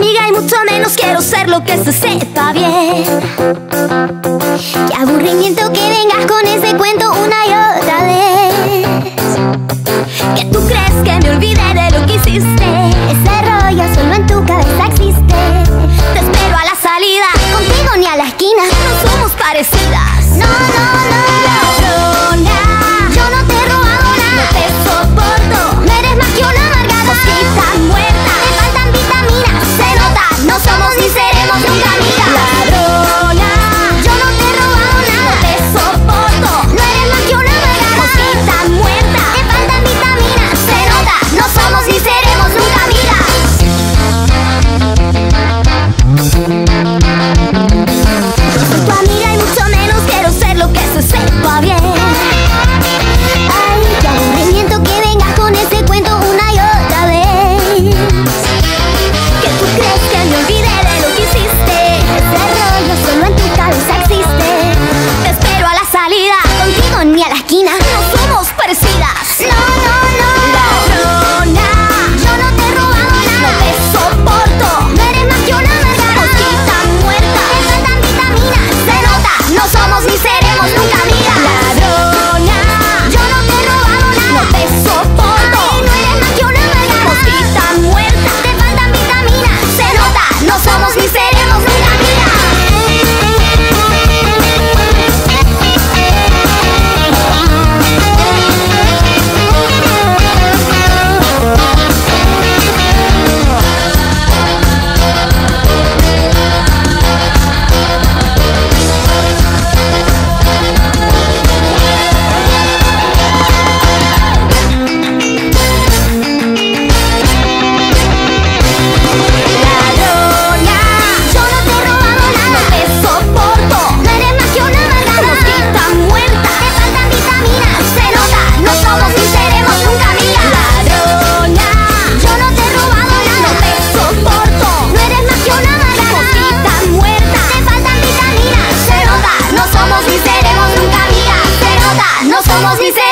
amiga y mucho menos quiero ser lo que se sepa bien. Qué aburrimiento que vengas con ese cuento una y otra vez. Que tú crees que me olvidé de lo que hiciste. Ese rollo solo en tu cabeza existe. Te espero a la salida, contigo ni a la esquina. No somos parecidas. No, no, no.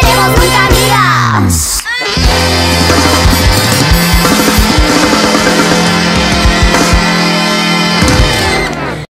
hacemos música amigas.